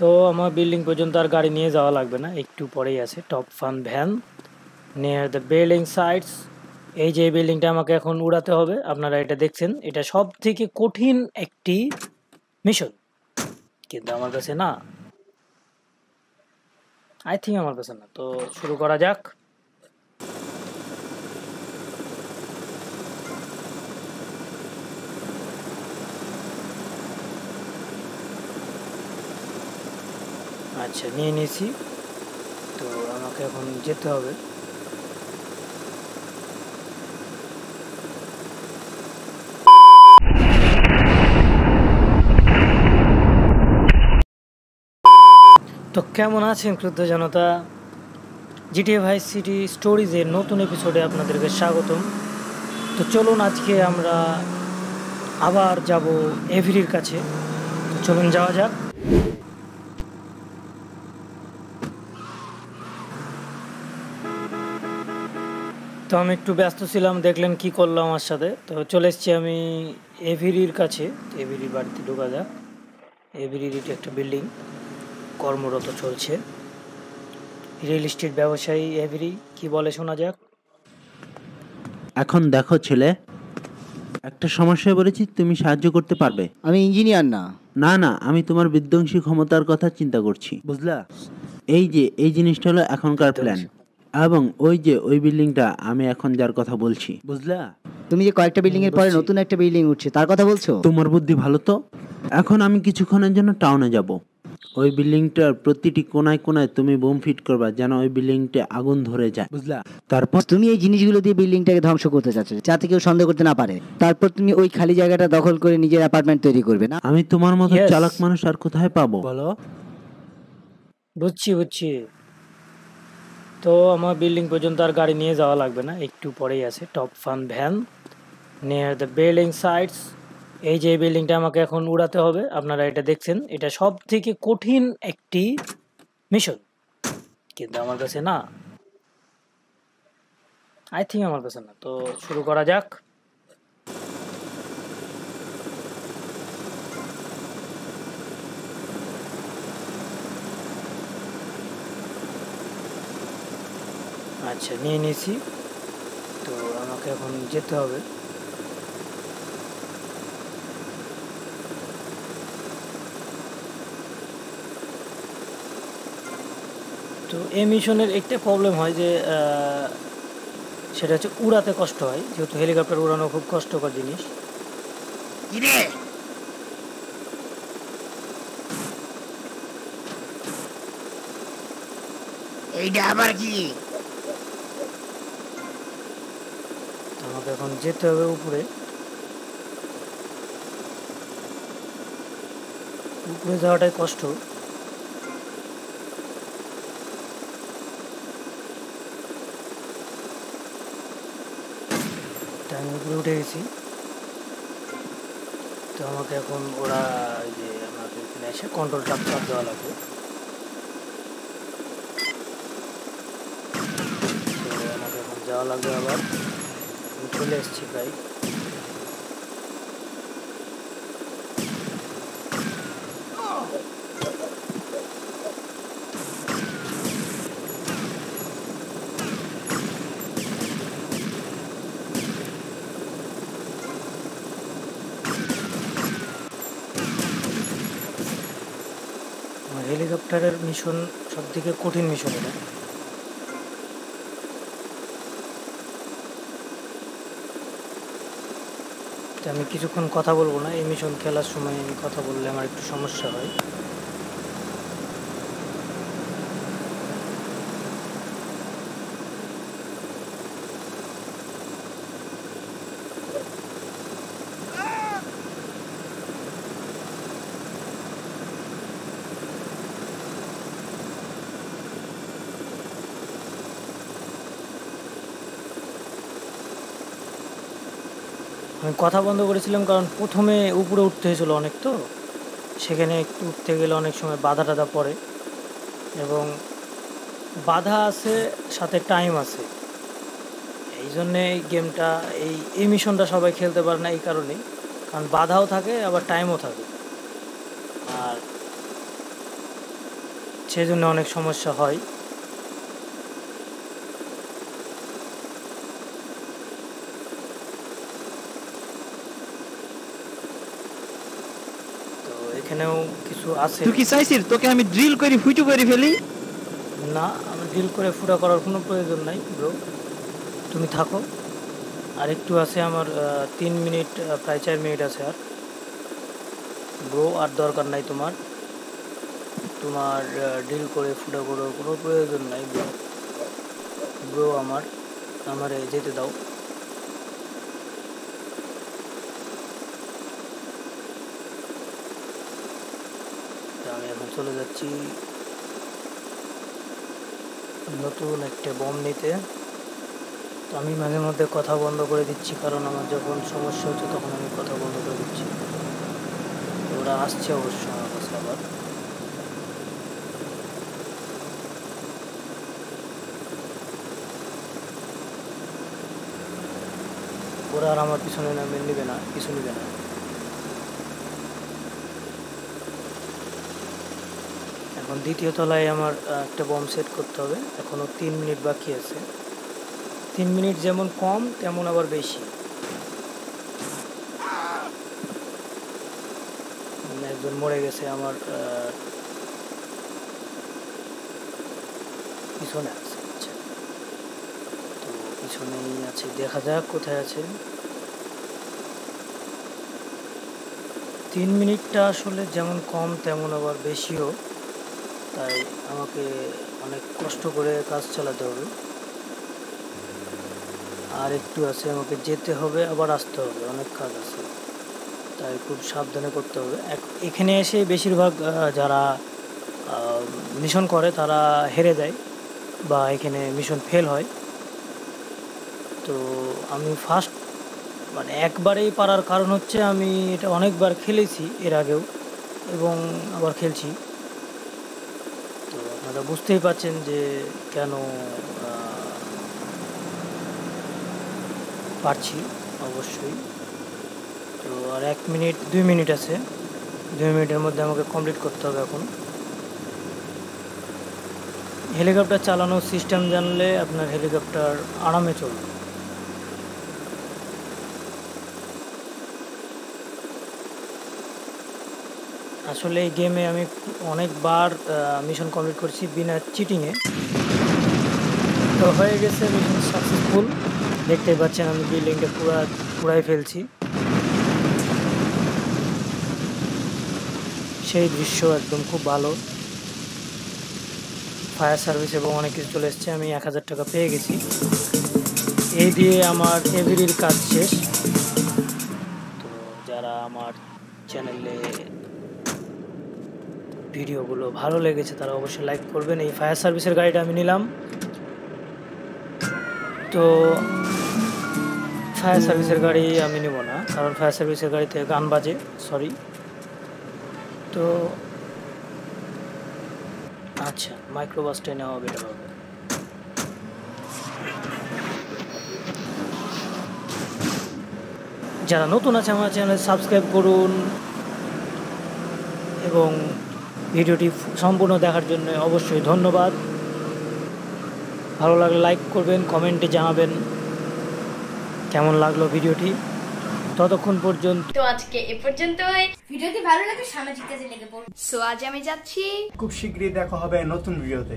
তো আমার বিল্ডিং পর্যন্ত আর গাড়ি নিয়ে যাওয়া লাগবে না। একটু পরেই আছে top fun van near the building sites এই যে বিল্ডিংটা আমাকে এখন উড়াতে হবে, আপনারা এটা দেখছেন। এটা সব থেকে কঠিন একটি মিশন কিন্তু আমার কাছে না। আই থিঙ্ক আমার কাছে না। তো শুরু করা যাক। আচ্ছা নিয়ে নিয়েছি। তো আমাকে এখন যেতে হবে। তো কেমন আছেন ক্রুদ্ধ জনতা? জিটিএ ভাই সিটি স্টোরিজের নতুন এপিসোডে আপনাদেরকে স্বাগতম। তো চলুন আজকে আমরা আবার যাব এভিরির কাছে। চলুন যাওয়া যাক। তো আমি একটু ব্যস্ত ছিলাম দেখলেন কি করলাম আমার সাথে। তো চলে এসেছি আমি এভিরির কাছে। এভিরির বাড়িতে ঢোকা যাক। এভিরির এটি একটা বিল্ডিং কর্মরত চলছে। রিয়েল এস্টেট ব্যবসায়ী এভিরি কি বলে শোনা যাক? এখন দেখো ছেলে একটা সমস্যায় বলেছি তুমি সাহায্য করতে পারবে। আমি ইঞ্জিনিয়ার না। না না আমি তোমার বিধ্বংসী ক্ষমতার কথা চিন্তা করছি বুঝলা? এই যে এই জিনিসটা হলো এখনকার প্ল্যান এবং ওই যে ওই বিল্ডিংটা আমি এখন যার কথা বলছি বুঝলা? তুমি যে কয়েকটা বিল্ডিং এর পরে নতুন একটা বিল্ডিং উঠছে তার কথা বলছো? তোমার বুদ্ধি ভালো তো? এখন আমি কিছুক্ষণের জন্য টাউনে যাব। ওই বিল্ডিংটার প্রতিটি কোনায় কোনায় তুমি বোম ফিট করবা যেন ওই বিল্ডিংটা আগুন ধরে যায়। বুঝলা? তারপর তুমি এই জিনিসগুলো দিয়ে বিল্ডিংটাকে ধ্বংস করতে চাচ্ছ যাতে কেউ সন্দেহ করতে না পারে। তারপর তুমি ওই খালি জায়গাটা দখল করে নিজের অ্যাপার্টমেন্ট তৈরি করবে না? আমি তোমার মতো. চালাক মানুষ আর কোথায় পাবো? বলো। বুঝছি বুঝছি। তো আমার বিল্ডিং পর্যন্ত আর গাড়ি নিয়ে যাওয়া লাগবে না, একটু পরেই আছে top fun van near the building sites এই যে বিল্ডিংটা আমাকে এখন উড়াতে হবে, আপনারা এটা দেখছেন, এটা সব থেকে কঠিন একটি মিশন কিন্তু আমার কাছে না আই থিঙ্ক আমার কাছে না, তো শুরু করা যাক। আচ্ছা নিয়ে নিয়েছি। তো আমাকে এখন যেতে হবে। তো এই মিশনের একটা প্রবলেম হয় যে সেটা হচ্ছে উড়াতে কষ্ট হয়। যেহেতু হেলিকপ্টার উড়ানো খুব কষ্টকর জিনিস। এইটা আবার কি তো আমাকে এখন যেতে হবে উপরে। উপরে যাওয়াটাই কষ্ট। আমি উপরে উঠে গেছি। তো আমাকে এখন ওরা যে আমাকে এখানে এসে কন্ট্রোল চাপ চাপ দেওয়া লাগবে। আমাকে এখন যাওয়া লাগবে আবার। চলে এসেছি ভাই। হেলিকপ্টারের মিশন সব থেকে কঠিন মিশন এটা। আমি কিছুক্ষণ কথা বলব না। এই মিশন খেলার সময় আমি কথা বললে আমার একটু সমস্যা হয়। আমি কথা বন্ধ করেছিলাম কারণ প্রথমে উপরে উঠতে হয়েছিল অনেক তো। সেখানে একটু উঠতে গেলে অনেক সময় বাধা টাধা পড়ে। এবং বাধা আছে, সাথে টাইম আছে। এই জন্যে এই গেমটা এই এই মিশনটা সবাই খেলতে পারে না এই কারণেই। কারণ বাধাও থাকে, আবার টাইমও থাকে। আর সেই জন্য অনেক সমস্যা হয় তো এখানেও কিছু আছে। তুই কি চাইছিস? তোকে আমি ড্রিল করি ফুটু করে ফেলি? না আমি ড্রিল করে ফুটা করার কোনো প্রয়োজন নাই ব্রো তুমি থাকো। আর একটু আছে আমার তিন মিনিট প্রায় চার মিনিট আছে আর। ব্রো আর দরকার নাই তোমার। তোমার ডিল করে ফুটা করার কোনো প্রয়োজন নাই ব্রো ব্রো আমার আমারে যেতে দাও। এখন চলে যাচ্ছি নতুন একটা বম নিতে। তো আমি মাঝে মধ্যে কথা বন্ধ করে দিচ্ছি, কারণ আমার যখন সমস্যা হচ্ছে তখন আমি কথা বন্ধ করে দিচ্ছি। ওরা আসছে অবশ্য আমার কাছে আবার। ওরা আর আমার পিছনে নামে নেবে না পিছু নেবে না। এখন দ্বিতীয় তলায় আমার একটা বম সেট করতে হবে। এখনও তিন মিনিট বাকি আছে। তিন মিনিট যেমন কম, তেমন আবার বেশি। মানে একজন মরে গেছে আমার পিছনে আছে আচ্ছা। তো পিছনেই আছে। দেখা যাক কোথায় আছে। তিন মিনিটটা আসলে যেমন কম, তেমন আবার বেশিও। তাই আমাকে অনেক কষ্ট করে কাজ চালাতে হবে। আর একটু আছে আমাকে যেতে হবে, আবার আসতে হবে, অনেক কাজ আছে। তাই খুব সাবধানে করতে হবে। এখানে এসে বেশিরভাগ যারা মিশন করে তারা হেরে যায় বা এখানে মিশন ফেল হয়। তো আমি ফার্স্ট মানে একবারেই পারার কারণ হচ্ছে আমি এটা অনেকবার খেলেছি এর আগেও এবং আবার খেলছি। আপনারা বুঝতেই পারছেন যে কেন পারছি অবশ্যই। তো আর এক মিনিট, দুই মিনিট আছে। দুই মিনিটের মধ্যে আমাকে কমপ্লিট করতে হবে এখন। হেলিকপ্টার চালানোর সিস্টেম জানলে আপনার হেলিকপ্টার আরামে চলবে। আসলে এই গেমে আমি অনেকবার মিশন কমপ্লিট করছি বিনা চিটিংয়ে তো হয়ে গেছে মিশন সাকসেসফুল দেখতেই পাচ্ছেন আমি বিল্ডিংটা পুরা, পুরাই ফেলছি। সেই দৃশ্য একদম খুব ভালো। ফায়ার সার্ভিস এবং অনেক কিছু চলে এসছে, আমি এক হাজার টাকা পেয়ে গেছি। এই দিয়ে আমার এভিরির কাজ শেষ। তো যারা আমার চ্যানেলে ভিডিওগুলো ভালো লেগেছে, তারা অবশ্যই লাইক করবেন। এই ফায়ার সার্ভিসের গাড়িটা আমি নিলাম। তো ফায়ার সার্ভিসের গাড়ি আমি নেব না, কারণ ফায়ার সার্ভিসের গাড়িতে গান বাজে সরি তো আচ্ছা মাইক্রোবাসটাই নেওয়া হবে। যারা নতুন আছে, আমার চ্যানেল সাবস্ক্রাইব করুন। এবং ভিডিওটি সম্পূর্ণ দেখার জন্য অবশ্যই ধন্যবাদ। ভালো লাগলে লাইক করবেন কমেন্টে জানাবেন কেমন লাগল ভিডিওটি। ততক্ষণ পর্যন্ত তো আজকে এ পর্যন্তই। ভিডিওটি ভালো লাগলে সামাজিক কাজে লেগে পড়ুন। সো আজ আমি যাচ্ছি। খুব শীঘ্রই দেখা হবে নতুন ভিডিওতে।